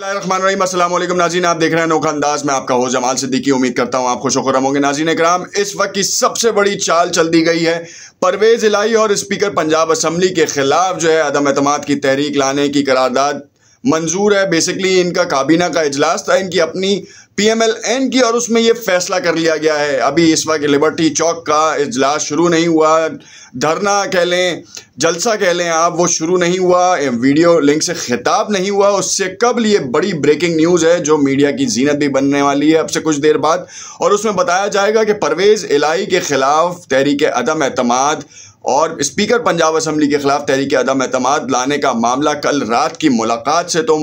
अल्लाम नाजीन, आप देख रहे हैं नोखा अंदाज में आपका हो जमाल सिद्दीकी, उम्मीद करता हूँ आप खुश होकर होंगे नाजीन कराम इस वक्त की सबसे बड़ी चाल चल दी गई है, परवेज इलाही और स्पीकर पंजाब असम्बली के खिलाफ जो है अदम अतमाद की तहरीक लाने की करारदाद मंजूर है। बेसिकली इनका काबीना का इजलास था, इनकी अपनी पीएमएलएन की और उसमें ये फैसला कर लिया गया है। अभी इस वक्त लिबर्टी चौक का इजलास शुरू नहीं हुआ। धरना कह लें, जलसा कह लें आप, वो शुरू नहीं हुआ। वीडियो लिंक से खिताब नहीं हुआ। उससे कब ये बड़ी ब्रेकिंग न्यूज़ है, जो मीडिया की जीनत भी बनने वाली है अब से कुछ देर बाद। और उसमें बताया जाएगा कि परवेज़ इलाही के ख़िलाफ़ तहरीक अदम अतमाद और स्पीकर पंजाब असम्बली के खिलाफ तहरीक अदम अतमाद लाने का मामला कल रात की मुलाकात से। तो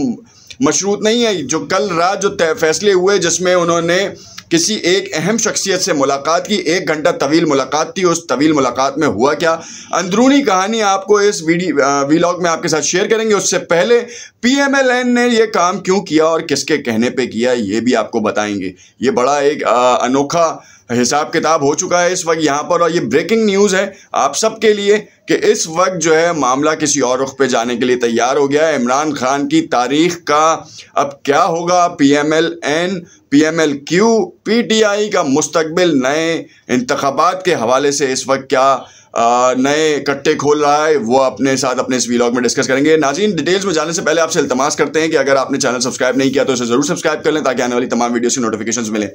मशरूत नहीं है, जो कल रात जो फैसले हुए, जिसमें उन्होंने किसी एक अहम शख्सियत से मुलाकात की, एक घंटा तवील मुलाकात थी, उस तवील मुलाकात में हुआ क्या? अंदरूनी कहानी आपको इस वीडियो वीलॉग में आपके साथ शेयर करेंगे। उससे पहले पीएमएलएन ने यह काम क्यों किया और किसके कहने पे किया, ये भी आपको बताएँगे। ये बड़ा एक अनोखा हिसाब किताब हो चुका है इस वक्त यहाँ पर और ये ब्रेकिंग न्यूज़ है आप सबके लिए कि इस वक्त जो है मामला किसी और रुख पे जाने के लिए तैयार हो गया है। इमरान खान की तारीख का अब क्या होगा? P M L N P M L Q P T I का मुस्तबिल नए इंतबात के हवाले से इस वक्त क्या नए कट्टे खोल रहा है, वो अपने साथ अपने इस वीलॉग में डिस्कस करेंगे। नाजीन डिटेल्स में जाने से पहले आपसे इल्तमास करते हैं कि अगर आपने चैनल सब्सक्राइब नहीं किया तो इसे ज़रूर सब्सक्राइब कर लें ताकि आने वाली तमाम वीडियोस की नोटिफिकेशंस मिले।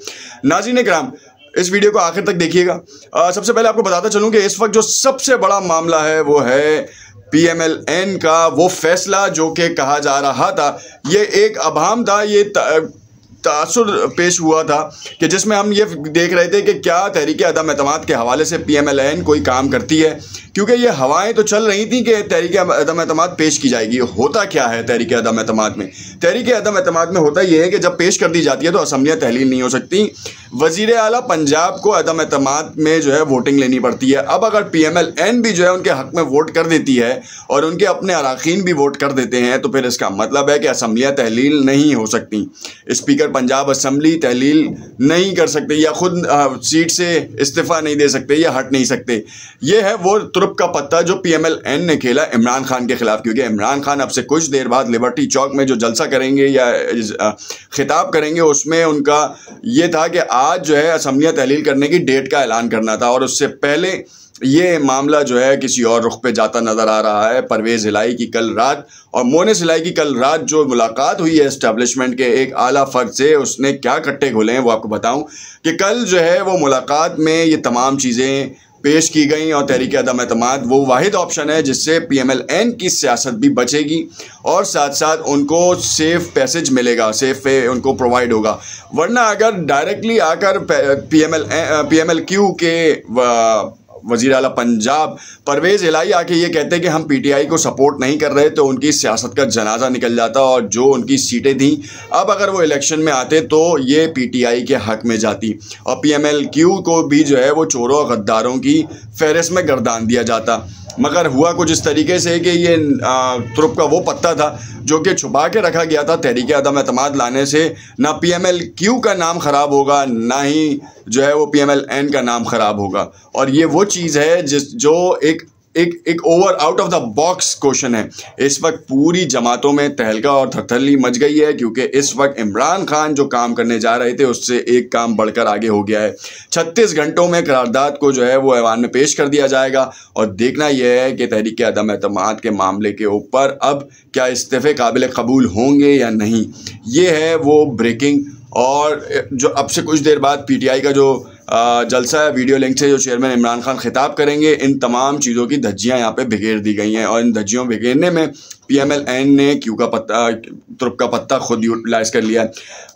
नाजीन ग्राम इस वीडियो को आखिर तक देखिएगा। सबसे पहले आपको बताता चलूँ कि इस वक्त जो सबसे बड़ा मामला है, वो है पीएमएलएन का वो फैसला जो कि कहा जा रहा था। ये एक अभाम था, ये तासुर पेश हुआ था कि जिसमें हम ये देख रहे थे कि क्या तहरीक अदम अतमाद के हवाले से पी एम एल एन कोई काम करती है। क्योंकि ये हवाएँ तो चल रही थी कि तहरीक अदम अतमाद पेश की जाएगी। होता क्या है तहरीक अदम अतमाद में? तहरीक अदम अतमाद में होता यह है कि जब पेश कर दी जाती है तो असम्बलियाँ तहलील नहीं हो सकती। वज़ीर अला पंजाब को अदम अतमाद में जो है वोटिंग लेनी पड़ती है। अब अगर पी एम एल एन भी जो है उनके हक में वोट कर देती है और उनके अपने अरकान भी वोट कर देते हैं तो फिर इसका मतलब है कि असम्बलियाँ तहलील नहीं हो सकती। स्पीकर पंजाब असम्बली तहलील नहीं कर सकते या खुद सीट से इस्तीफ़ा नहीं दे सकते या हट नहीं सकते। ये है वो तुरप का पत्ता जो पी एम एल एन ने खेला इमरान खान के खिलाफ, क्योंकि इमरान खान अब से कुछ देर बाद लिबर्टी चौक में जो जलसा करेंगे या खिताब करेंगे, उसमें उनका ये था कि आज जो है असम्बलियाँ तहलील करने की डेट का ऐलान करना था और उससे पहले ये मामला जो है किसी और रुख पे जाता नज़र आ रहा है, परवेज़ हिलाई की कल रात और मोनिस हिलाई की कल रात जो मुलाकात हुई है इस्टेब्लिशमेंट के एक आला फ़र्द से, उसने क्या कट्टे खोले हैं वो आपको बताऊँ कि कल जो है वो मुलाकात में ये तमाम चीज़ें पेश की गई और तहरीक अदम अतमाद वो वाद ऑप्शन है जिससे पी एम एल एन की सियासत भी बचेगी और साथ साथ उनको सेफ़ पैसेज मिलेगा सेफ़ पे उनको प्रोवाइड होगा। वरना अगर डायरेक्टली आकर P M L P M L Q के वज़ी अला पंजाब परवेज़ इलाई आके ये कहते हैं कि हम पीटीआई को सपोर्ट नहीं कर रहे तो उनकी सियासत का जनाजा निकल जाता और जो उनकी सीटें थीं, अब अगर वो इलेक्शन में आते तो ये पीटीआई के हक में जाती। और पीएमएलक्यू को भी जो है वो चोरों गद्दारों की फहरिस्त में गर्दान दिया जाता। मगर हुआ कुछ इस तरीके से कि ये तुरुप का वो पत्ता था जो कि छुपा के रखा गया था तहरीक अदम अतमाद लाने से। ना पी एम एल क्यू का नाम ख़राब होगा, ना ही जो है वो पी एम एल एन का नाम ख़राब होगा। और ये वो चीज़ है जिस, जो एक एक एक over out of the box question है। इस वक्त पूरी जमातों में तहलका और थरथली मच गई है, क्योंकि इस वक्त इमरान खान जो काम करने जा रहे थे, उससे एक काम बढ़कर आगे हो गया है। छत्तीस घंटों में करारदाद को जो है, वो ऐवान में पेश कर दिया जाएगा, और देखना यह है कि तहरीक अदम अतमाद के मामले के ऊपर अब क्या इस्तीफ़े काबिल कबूल होंगे या नहीं। ये है वो ब्रेकिंग और जो अब से कुछ देर बाद पीटीआई का जो जलसा वीडियो लिंक से जो चेयरमैन इमरान खान खिताब करेंगे, इन तमाम चीज़ों की धज्जियाँ यहाँ पे बिखेर दी गई हैं और इन धज्जियों बिखेरने में पी एम एल एन ने क्यू का पत्ता तुर्क का पत्ता खुद यूटिलाइज कर लिया।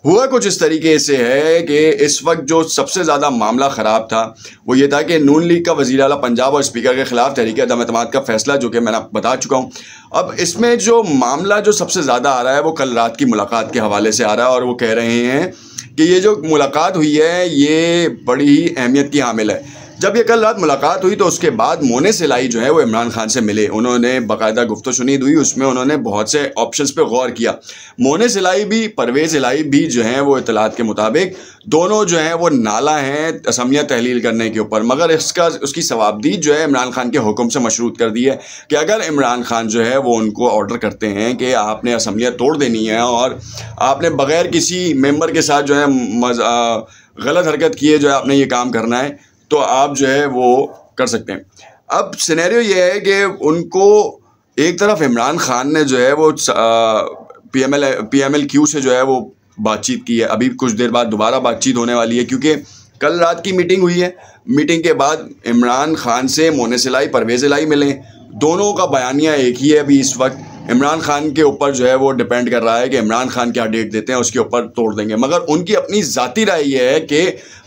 हुआ कुछ इस तरीके से है कि इस वक्त जो सबसे ज़्यादा मामला ख़राब था, वो ये था कि नून लीग का वजी अला पंजाब और स्पीकर के ख़िलाफ़ तहरीक अदम अतमाद का फैसला, जो कि मैंने बता चुका हूँ। अब इसमें जो मामला जो सबसे ज़्यादा आ रहा है, वो कल रात की मुलाकात के हवाले से आ रहा है और वो कह रहे हैं कि ये जो मुलाकात हुई है ये बड़ी ही अहमियत की हामिल है। जब ये कल रात मुलाकात हुई तो उसके बाद मोने सिलाई जो है वो इमरान खान से मिले। उन्होंने बाकायदा गुफ्त शुनीद हुई, उसमें उन्होंने बहुत से ऑप्शंस पे गौर किया। मोने सिलाई भी, परवेज़ इलाई भी जो हैं वो इतलात के मुताबिक दोनों जो हैं वो नाला हैं असम्बलियाँ तहलील करने के ऊपर। मगर इसका, उसकी सवाबदी जो है इमरान खान के हुक्म से मशरूत कर दी है कि अगर इमरान खान जो है वो उनको ऑर्डर करते हैं कि आपने असम्बलियाँ तोड़ देनी है और आपने बग़ैर किसी मेंबर के साथ जो है गलत हरकत किए जो है आपने ये काम करना है तो आप जो है वो कर सकते हैं। अब सिनेरियो ये है कि उनको एक तरफ़ इमरान खान ने जो है वो P M L P M L Q से जो है वो बातचीत की है। अभी कुछ देर बाद दोबारा बातचीत होने वाली है क्योंकि कल रात की मीटिंग हुई है। मीटिंग के बाद इमरान खान से मोने सिलाई परवेज़ लाई मिले। दोनों का बयानिया एक ही है अभी इस वक्त। इमरान खान के ऊपर जो है वो डिपेंड कर रहा है कि इमरान खान क्या डेट देते हैं, उसके ऊपर तोड़ देंगे। मगर उनकी अपनी ज़ाति राय ये है कि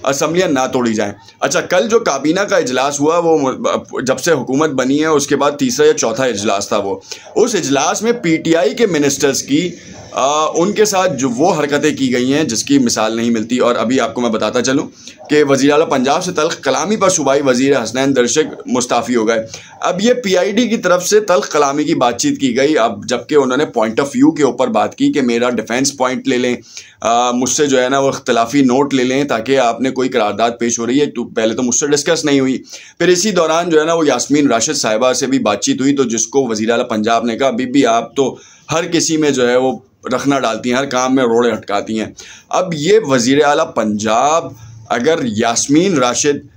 असम्बलियाँ ना तोड़ी जाएँ। अच्छा कल जो काबीना का इजलास हुआ, वो जब से हुकूमत बनी है, उसके बाद तीसरा या चौथा इजलास था वो। उस इजलास में पीटीआई के मिनिस्टर्स की आ, उनके साथ जो वो हरकतें की गई हैं जिसकी मिसाल नहीं मिलती और अभी आपको मैं बताता चलूँ कि वजी अला पंजाब से तल्ख कलामी पर सूबाई वज़ीर हसनैन दर्शक मुस्ताफ़ी हो गए। अब ये पीआईडी की तरफ़ से तल्ख कलामी की बातचीत की गई। अब जबकि उन्होंने पॉइंट ऑफ़ व्यू के ऊपर बात की कि मेरा डिफेंस पॉइंट ले लें मुझसे जो है ना वो इख्तलाफी नोट ले लें ताकि आपने कोई करारदाद पेश हो रही है तो पहले तो मुझसे डिस्कस नहीं हुई। फिर इसी दौरान जो है ना वो यासमीन राशिद साहिबा से भी बातचीत हुई तो जिसको वजी अला पंजाब ने कहा अभी भी आप तो हर किसी में जो है वो रखना डालती हैं, हर काम में रोड़े हटकाती हैं। अब ये वज़ी अला पंजाब, अगर यासमीन राशिद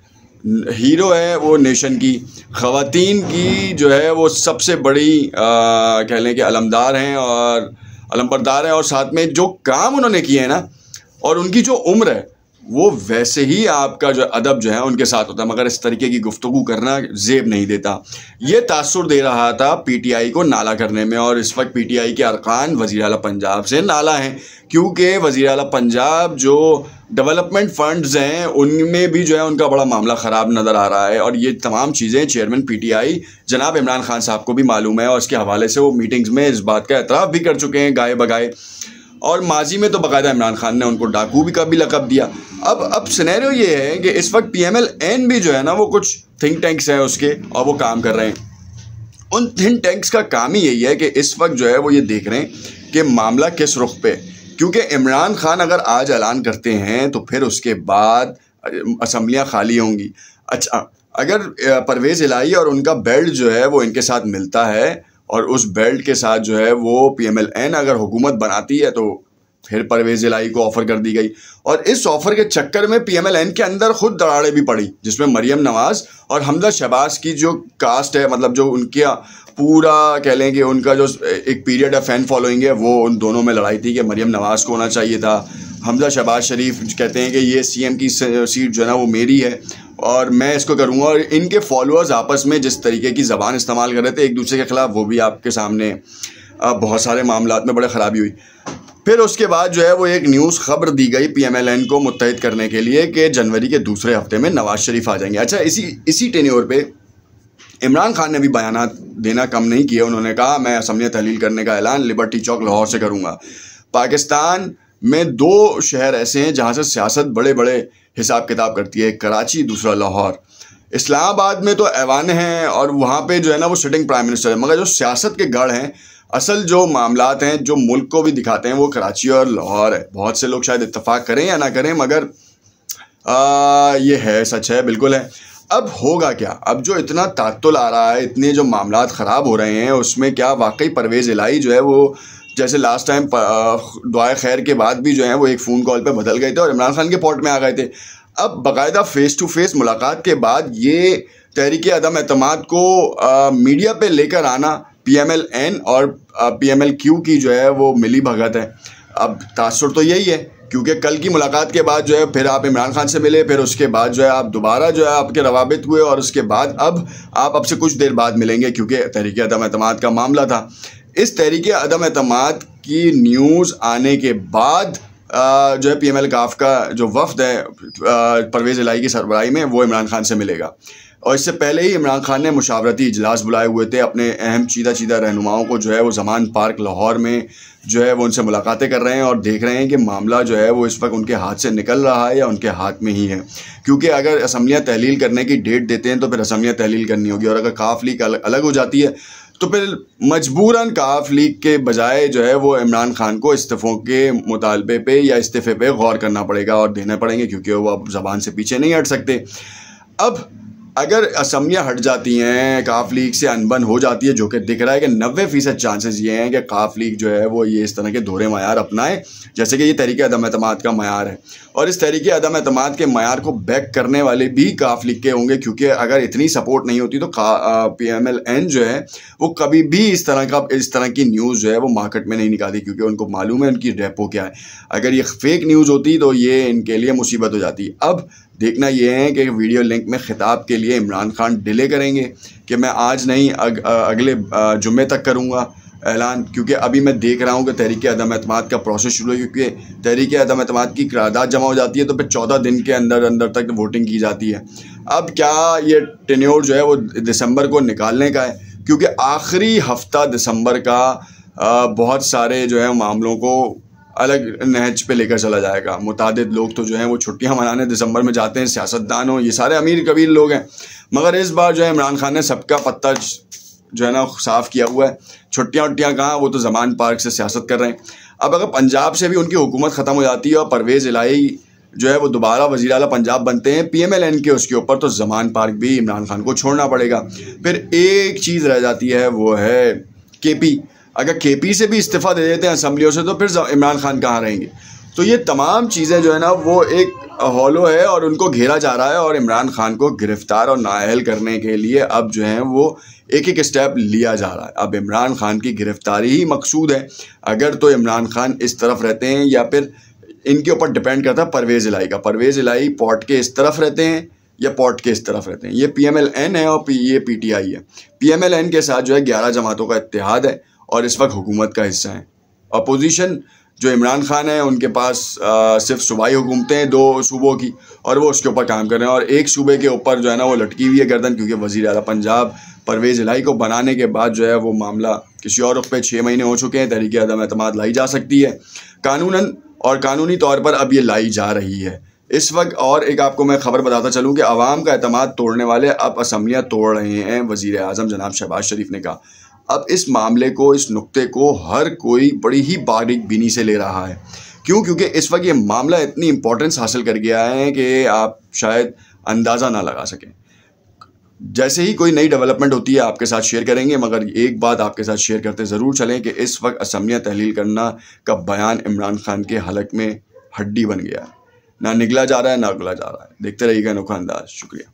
हीरो है वो नेशन की, ख़वातीन की जो है वो सबसे बड़ी कह लें कि अलमदार हैं और अलमबरदार हैं और साथ में जो काम उन्होंने किए हैं ना, और उनकी जो उम्र है वो वैसे ही आपका जो अदब जो है उनके साथ होता है, मगर इस तरीके की गुफ्तु करना जेब नहीं देता। ये तासर दे रहा था पीटीआई को नाला करने में, और इस वक्त पीटीआई के अरकान वज़ी अला पंजाब से नाला हैं, क्योंकि वज़ी अला पंजाब जो डेवलपमेंट फंड्स हैं, उनमें भी जो है उनका बड़ा मामला ख़राब नज़र आ रहा है, और ये तमाम चीज़ें चेयरमैन पीटीआई जनाब इमरान खान साहब को भी मालूम है, और उसके हवाले से वो मीटिंग्स में इस बात का एतराफ़ भी कर चुके हैं गाए बगाए और माजी में तो बाकायदा इमरान खान ने उनको डाकू भी का भी लकब दिया। अब अब सिनेरियो ये है कि इस वक्त पी एम एल एन भी जो है ना, वो कुछ थिंक टैंक्स हैं उसके और वो काम कर रहे हैं। उन थिंक टैंक्स का काम ही यही है कि इस वक्त जो है वो ये देख रहे हैं कि मामला किस रुख पे क्योंकि इमरान खान अगर आज ऐलान करते हैं तो फिर उसके बाद असम्बलियाँ खाली होंगी। अच्छा अगर परवेज़ इलाही और उनका बेल्ट जो है वो इनके साथ मिलता है और उस बेल्ट के साथ जो है वो पी एम एल एन अगर हुकूमत बनाती है तो फिर परवेज इलाही को ऑफ़र कर दी गई। और इस ऑफ़र के चक्कर में पी एम एल एन के अंदर खुद दराड़े भी पड़ी, जिसमें मरियम नवाज़ और हमदा शहबाज की जो कास्ट है मतलब जो उनके पूरा कह लें कि उनका जो एक पीरियड है फ़ैन फॉलोइंग है, वो उन दोनों में लड़ाई थी कि मरियम नवाज़ को होना चाहिए था। हमजा शहबाज शरीफ कहते हैं कि ये सी एम की सीट जो है ना वो मेरी है। और मैं इसको करूँगा और इनके फॉलोअर्स आपस में जिस तरीके की ज़बान इस्तेमाल कर रहे थे, एक दूसरे के ख़िलाफ़, वो भी आपके सामने बहुत सारे मामला में बड़े ख़राबी हुई। फिर उसके बाद जो है वो एक न्यूज़ खबर दी गई पी एम एल एन को मुतहद करने के लिए कि जनवरी के दूसरे हफ़्ते में नवाज़ शरीफ आ जाएँगे। अच्छा इसी इसी टेन्योर पे इमरान खान ने भी बयान देना कम नहीं किया। उन्होंने कहा, मैं असम्बलियाँ तहलील करने का ऐलान लिबर्टी चौक लाहौर से करूँगा। पाकिस्तान में दो शहर ऐसे हैं जहाँ से सियासत बड़े बड़े हिसाब किताब करती है कराची दूसरा लाहौर। इस्लामाबाद में तो ऐवान हैं और वहाँ पे जो है ना वो सिटिंग प्राइम मिनिस्टर है मगर जो सियासत के गढ़ हैं असल जो मामला हैं जो मुल्क को भी दिखाते हैं वो कराची और लाहौर है। बहुत से लोग शायद इतफाक़ करें या ना करें मगर आ, ये है सच है बिल्कुल है। अब होगा क्या? अब जो इतना तातुल आ रहा है इतने जो मामला ख़राब हो रहे हैं उसमें क्या वाकई परवेज़ इलाई जो है वो जैसे लास्ट टाइम दुआ खैर के बाद भी जो है वो एक फ़ोन कॉल पर बदल गए थे और इमरान खान के पॉट में आ गए थे। अब बाकायदा फ़ेस टू फेस मुलाकात के बाद ये तहरीक अदम अतमाद को आ, मीडिया पे लेकर आना पी एम एल एन और पी एम एल क्यू की जो है वो मिली भगत है। अब तासर तो यही है क्योंकि कल की मुलाकात के बाद जो है फिर आप इमरान खान से मिले फिर उसके बाद जो है आप दोबारा जो है आपके रवाबित हुए और उसके बाद अब आप अब से कुछ देर बाद मिलेंगे क्योंकि तहरीक अदम अतमाद का मामला था। इस तरीके अदम अतमाद की न्यूज़ आने के बाद जो है पी एम एल काफ का जो वफद है परवेज़ इलाई की सरबराही में, वो इमरान खान से मिलेगा। और इससे पहले ही इमरान खान ने मुशावरती इजलास बुलाए हुए थे अपने अहम चीदा चीदा रहनुमाओं को, जो है वो जमान पार्क, लाहौर में जो है वो उनसे मुलाकातें कर रहे हैं और देख रहे हैं कि मामला जो है वो इस वक्त उनके हाथ से निकल रहा है या उनके हाथ में ही है। क्योंकि अगर असम्बलियाँ तहलील करने की डेट देते हैं तो फिर असम्बलियाँ तहलील करनी होगी और अगर काफ लीग अलग हो जाती है तो फिर मजबूरन काफ लीग के बजाय जो है वो इमरान खान को इस्तीफ़ों के मुतालबे पे या इस्तीफ़े पे गौर करना पड़ेगा और देने पड़ेंगे, क्योंकि वो अब ज़बान से पीछे नहीं हट सकते। अब अगर असमियाँ हट जाती हैं, काफ लीग से अनबन हो जाती है, जो कि दिख रहा है कि नब्बे फ़ीसद चांसेस ये हैं कि काफ लीग जो है वो ये इस तरह के दोहरे मैार अपनाए, जैसे कि ये तरीके अदम अतमाद का मैार है। और इस तरीके अदम अतमाद के मैार को बैक करने वाले भी काफ लीग के होंगे, क्योंकि अगर इतनी सपोर्ट नहीं होती तो पी एम एल एन जो है, वो कभी भी इस तरह का, इस तरह की न्यूज़ जो है वो मार्केट में नहीं निकालती, क्योंकि उनको मालूम है उनकी रेपो क्या है। अगर ये फेक न्यूज़ होती तो ये इनके लिए मुसीबत हो जाती। अब देखना यह है कि वीडियो लिंक में ख़िताब के लिए इमरान खान डिले करेंगे कि मैं आज नहीं अग, अगले जुम्मे तक करूँगा ऐलान क्योंकि अभी मैं देख रहा हूँ कि तहरीक अदम अतमाद का प्रोसेस शुरू है क्योंकि तहरीक अदम अतमाद की करारदाद जमा हो जाती है तो फिर चौदह दिन के अंदर अंदर तक वोटिंग की जाती है। अब क्या ये टेन्योर जो है वो दिसंबर को निकालने का है? क्योंकि आखिरी हफ़्ता दिसंबर का बहुत सारे जो है मामलों को अलग नहज पे लेकर चला जाएगा। मुतद लोग तो जो हैं वो छुट्टियाँ मनाने, दिसंबर में जाते हैं, सियासतदान हो, ये सारे अमीर कबीर लोग हैं। मगर इस बार जो है इमरान खान ने सबका पत्ता जो है ना, साफ़ किया हुआ है। छुट्टियाँ उट्टियाँ कहाँ, वो तो जमान पार्क से सियासत कर रहे हैं। अब अगर पंजाब से भी उनकी हुकूमत ख़त्म हो जाती है और परवेज़ इलाही जो है वो दोबारा वजी अला पंजाब बनते हैं, पी एम एल एन के उसके ऊपर तो जमान पार्क भी इमरान खान को छोड़ना पड़ेगा। फिर एक चीज़ रह जाती है, वो है के पी अगर के पी से भी इस्तीफ़ा दे देते हैं असम्बलियों से तो फिर इमरान खान कहाँ रहेंगे? तो ये तमाम चीज़ें जो है ना, वो एक हॉलो है और उनको घेरा जा रहा है और इमरान खान को गिरफ़्तार और नाअहल करने के लिए अब जो है वो एक एक स्टेप लिया जा रहा है। अब इमरान खान की गिरफ्तारी ही मकसूद है। अगर तो इमरान खान इस तरफ़ रहते हैं या फिर इनके ऊपर डिपेंड करता है परवेज़ इलाई का। परवेज़ इलाई पॉट के इस तरफ़ रहते हैं या पॉट के इस तरफ़ रहते हैं? ये पी एम एल एन है और ये पी टी आई है। पी एम एल एन के साथ जो है ग्यारह जमातों का इतिहाद है। और इस वक्त हुकूमत का हिस्सा है। अपोजिशन जो इमरान खान है उनके पास आ, सिर्फ़ सूबाई हुकूमतें हैं दो सूबों की और वो उसके ऊपर काम कर रहे हैं। और एक सूबे के ऊपर जो है ना वो लटकी हुई है गर्दन क्योंकि वज़ी अला पंजाब परवेज़ इलाही को बनाने के बाद जो है वो मामला किसी और रुख पे छः महीने हो चुके हैं तरीके अदम अतमाद लाई जा सकती है। कानूनन और कानूनी तौर पर अब ये लाई जा रही है। इस वक्त और एक आपको मैं खबर बताता चलूँ कि आवाम का अतमाद तोड़ने वाले अब असम्बलियाँ तोड़ रहे हैं वज़ी अजम जनाब शहबाज शरीफ ने कहा। अब इस मामले को, इस नुक्ते को हर कोई बड़ी ही बारीक बीनी से ले रहा है। क्यों? क्योंकि इस वक्त ये मामला इतनी इम्पोर्टेंस हासिल कर गया है कि आप शायद अंदाज़ा ना लगा सकें। जैसे ही कोई नई डेवलपमेंट होती है, आपके साथ शेयर करेंगे, मगर एक बात आपके साथ शेयर करते ज़रूर चलें कि इस वक्त असमिया तहलील करना का बयान इमरान खान के हलक में हड्डी बन गया। ना निकला जा रहा है, ना अगला जा रहा है। देखते रहिएगा अनोखा अंदाज। शुक्रिया।